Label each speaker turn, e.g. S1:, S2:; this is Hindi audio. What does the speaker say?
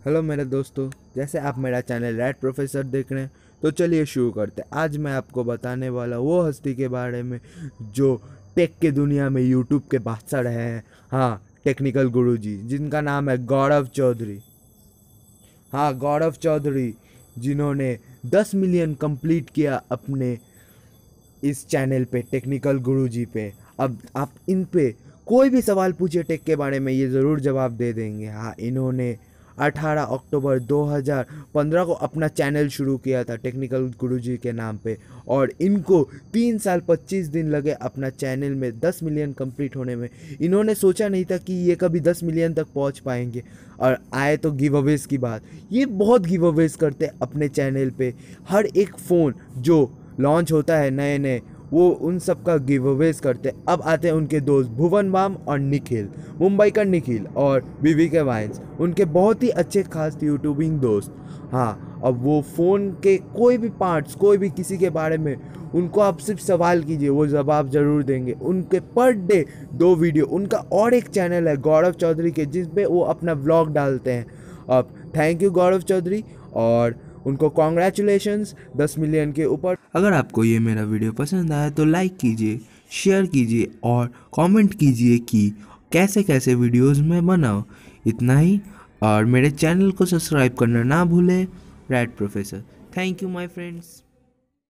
S1: हेलो मेरे दोस्तों, जैसे आप मेरा चैनल रैट प्रोफेसर देख रहे हैं तो चलिए शुरू करते हैं। आज मैं आपको बताने वाला वो हस्ती के बारे में, जो टेक के दुनिया में यूट्यूब के बादशाह रहे हैं। हाँ टेक्निकल गुरुजी, जिनका नाम है गौरव चौधरी। हाँ गौरव चौधरी, जिन्होंने 10 मिलियन कंप्लीट किया अपने इस चैनल पे टेक्निकल गुरुजी पे। अब आप इन पे कोई भी सवाल पूछिए टेक के बारे में, ये ज़रूर जवाब दे देंगे। हाँ इन्होंने 18 अक्टूबर 2015 को अपना चैनल शुरू किया था टेक्निकल गुरुजी के नाम पे। और इनको तीन साल 25 दिन लगे अपना चैनल में 10 मिलियन कंप्लीट होने में। इन्होंने सोचा नहीं था कि ये कभी 10 मिलियन तक पहुँच पाएँगे। और आए तो गिव अवेज की बात। ये बहुत गिव अवेज करते अपने चैनल पे। हर एक फ़ोन जो लॉन्च होता है नए नए वो उन सब का गिव अवेज करते अब आते हैं उनके दोस्त भुवन बाम और निखिल। मुंबई का निखिल और बीवी के वाइन्स। उनके बहुत ही अच्छे खास यूट्यूबिंग दोस्त। हाँ अब वो फ़ोन के कोई भी पार्ट्स कोई भी किसी के बारे में, उनको आप सिर्फ़ सवाल कीजिए, वो जवाब ज़रूर देंगे। उनके पर डे दो वीडियो उनका और एक चैनल है गौरव चौधरी के जिस पे वो अपना व्लॉग डालते हैं। अब थैंक यू गौरव चौधरी और उनको कॉन्ग्रेचुलेशन दस मिलियन के ऊपर।
S2: अगर आपको ये मेरा वीडियो पसंद आया तो लाइक कीजिए शेयर कीजिए और कमेंट कीजिए कि कैसे कैसे वीडियोस मैं बनाऊँ। इतना ही, और मेरे चैनल को सब्सक्राइब करना ना भूलें red professor thank you my friends